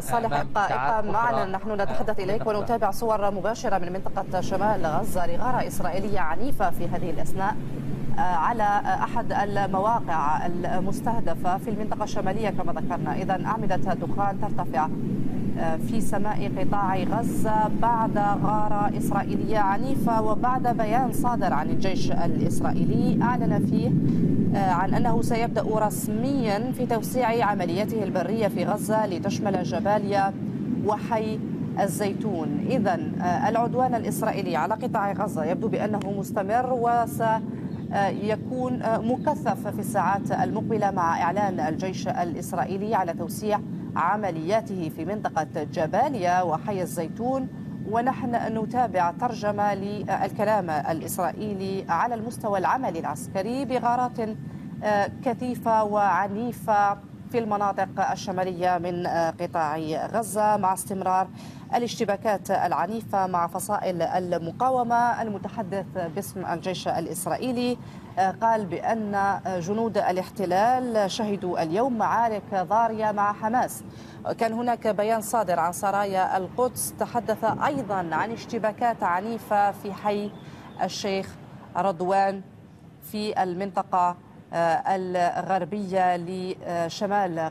صالح ابقى معنا نحن نتحدث إليك ونتابع صور مباشرة من منطقة شمال غزة لغارة إسرائيلية عنيفة في هذه الأثناء على أحد المواقع المستهدفة في المنطقة الشمالية كما ذكرنا. اذا أعمدة دخان ترتفع. في سماء قطاع غزة بعد غاره إسرائيلية عنيفة وبعد بيان صادر عن الجيش الإسرائيلي أعلن فيه عن أنه سيبدأ رسميا في توسيع عمليته البرية في غزة لتشمل جباليا وحي الزيتون. اذا العدوان الإسرائيلي على قطاع غزة يبدو بأنه مستمر وس يكون مكثف في الساعات المقبلة مع إعلان الجيش الإسرائيلي على توسيع عملياته في منطقة جباليا وحي الزيتون ونحن نتابع ترجمة للكلام الإسرائيلي على المستوى العملي العسكري بغارات كثيفة وعنيفة. في المناطق الشمالية من قطاع غزة مع استمرار الاشتباكات العنيفة مع فصائل المقاومة. المتحدث باسم الجيش الإسرائيلي قال بأن جنود الاحتلال شهدوا اليوم معارك ضارية مع حماس. كان هناك بيان صادر عن سرايا القدس. تحدث أيضا عن اشتباكات عنيفة في حي الشيخ رضوان في المنطقة الغربية لشمال